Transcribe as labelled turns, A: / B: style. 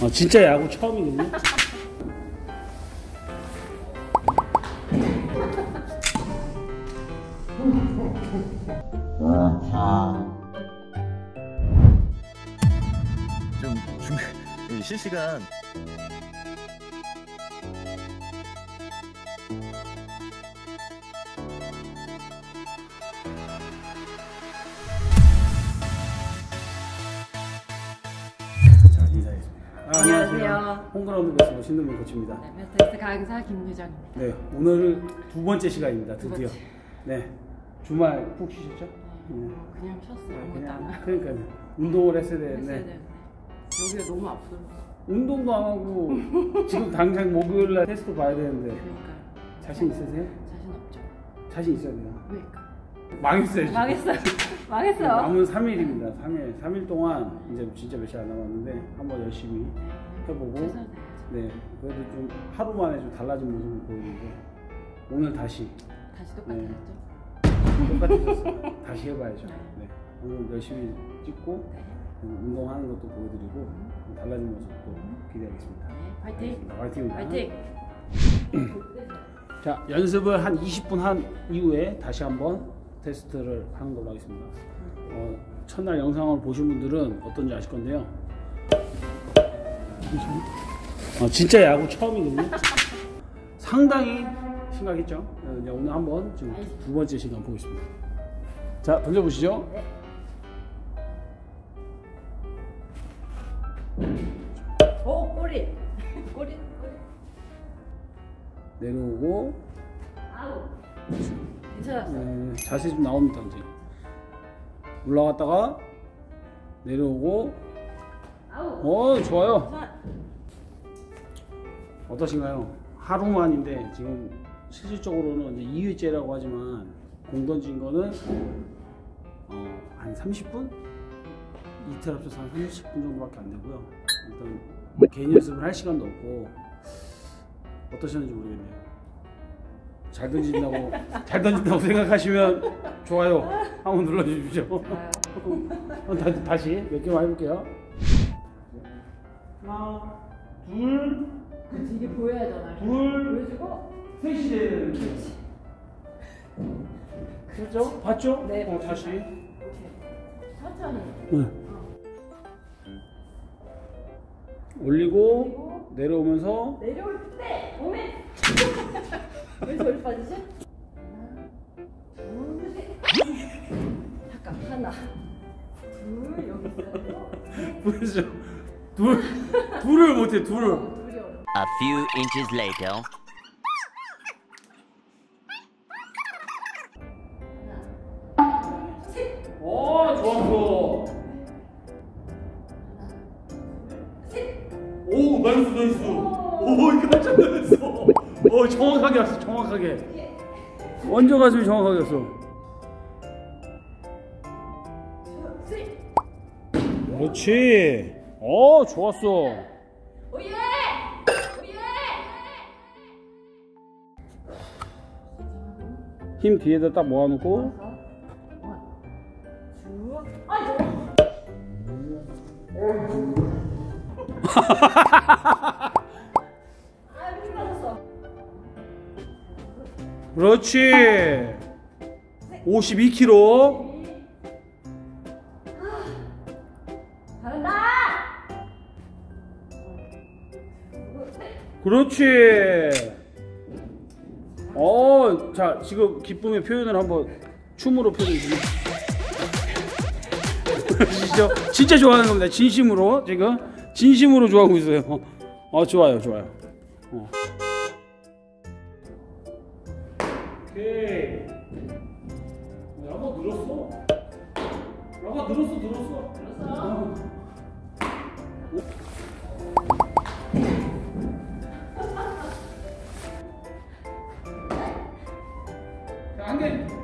A: 어, 진짜 야구 처음이거든요.
B: 좀 준비 이 실시간
C: 안녕하세요.
A: 홈그라운드에서 신동민 코치입니다.
C: 네, 메스터스 강사 김유정입니다.
A: 네, 오늘 두 번째 시간입니다.
C: 두
A: 드디어.
C: 번째.
A: 네, 주말 푹 쉬셨죠? 네.
C: 어, 그냥 쉬었어요. 아무것도 안
A: 그냥
C: 하고.
A: 그러니까 운동을 했어야 되는데
C: 여기가 너무 아프더라고.
A: 운동도 안 하고 지금 당장 목요일 날 테스트 봐야 되는데
C: 그러니까
A: 자신 있으세요?
C: 자신 없죠.
A: 자신 있어야 돼요.
C: 왜일까?
A: 망했어요. 지금.
C: 망했어요. 망했어요.
A: 남은 3일입니다. 3일. 3일 동안 이제 진짜 몇시 안 남았는데 한번 열심히 해보고. 네 그래도 좀 하루 만에 좀 달라진 모습을 보이는데 오늘 다시
C: 다시
A: 네.
C: 똑같아졌죠?
A: 똑같아졌어요. 다시 해봐야죠. 네. 오늘 열심히 찍고
C: 네.
A: 운동하는 것도 보여드리고 달라진 모습도 기대하겠습니다.
C: 네, 파이팅!
A: 화이팅입니다.
C: 파이팅!
A: 자 연습을 한 20분 한 이후에 다시 한번 테스트를 하는 걸로 하겠습니다. 어, 첫날 영상을 보신 분들은 어떤지 아실 건데요. 어, 진짜 야구 처음이거든요. 상당히 심각했죠. 어, 이제 오늘 한번 지금 두 번째 시간 보겠습니다. 자 던져보시죠.
C: 오 꼬리! 꼬리! 꼬리!
A: 내려오고
C: 아우! 괜찮았어.
A: 네, 자세 좀 나옵니다 이제. 올라갔다가 내려오고
C: 아우!
A: 어 좋아요.
C: 손!
A: 어떠신가요? 하루 만인데 지금 실질적으로는 이제 2회째라고 하지만 공 던진 거는 어, 한 30분? 이틀 합쳐서 한 30분 정도밖에 안 되고요. 일단 개인 연습을 할 시간도 없고 어떠셨는지 모르겠네요. 잘 던진다고 잘 던진다고 생각하시면 좋아요 한번 눌러주십시오. 다시 몇 개만 해볼게요. 하나, 둘,
C: 그치, 이게 보여야잖아.
A: 둘,
C: 보여주고
A: 셋이 돼야 되는데. 그렇죠? 봤죠?
C: 네,
A: 어, 다시.
C: 오케이. 천천히.
A: 네. 올리고 내려오면서
C: 내려올 때 몸에 왜 저리 빠지지? 하나, 둘, 셋. 잠깐 하나, 둘 여기 있어요. 셋.
A: 보여줘. 둘 둘을 못해 둘을.
D: A few inches later.
A: 어 좋았어.
C: 셋.
A: 오 nice nice. 오 깜짝 놀랐어. 어 정확하게 왔어 정확하게. 가슴이 정확하게 왔어.
C: 셋.
A: 그렇지. 어 좋았어.
C: Oh yeah. Oh yeah.
A: 힘 뒤에다 딱 모아놓고.
C: 아.
A: 그렇지 52kg
C: 잘한다.
A: 그렇지. 어, 자 지금 기쁨의 표현을 한번 춤으로 표현해 주세요. 진짜, 진짜 좋아하는 겁니다. 진심으로 지금. 진심으로 좋아하고 있어요. 어 좋아요 좋아요. 어. 오케이. 야마 늘었어? 야마 늘었어 늘었어.
C: 그래서 안 돼.